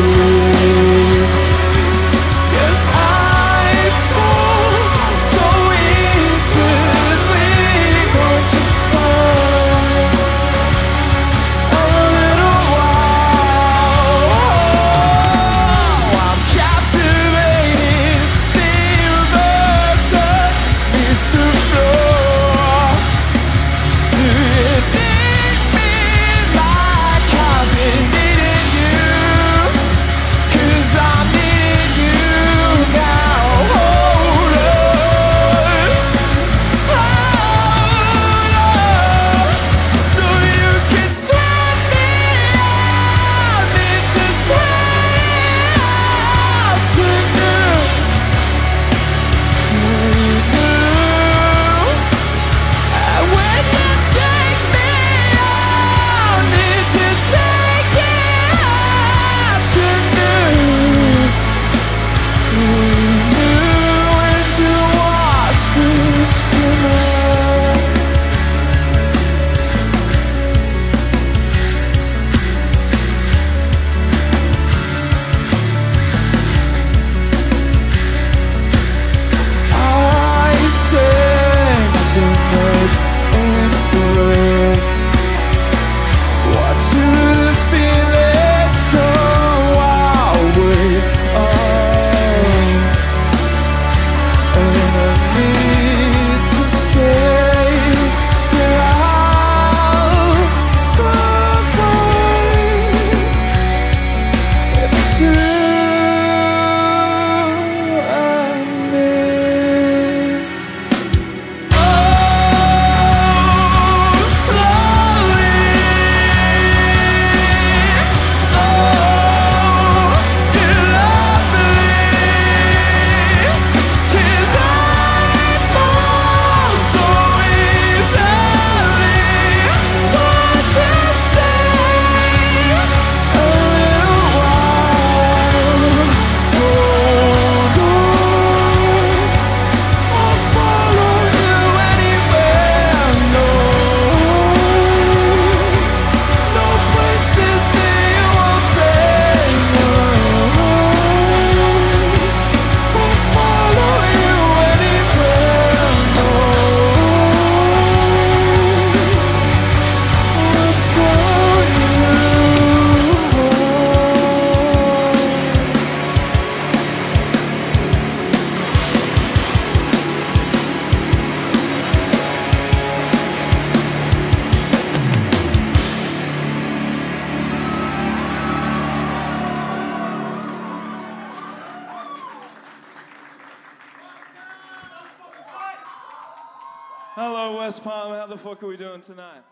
through Hello, West Palm. How the fuck are we doing tonight?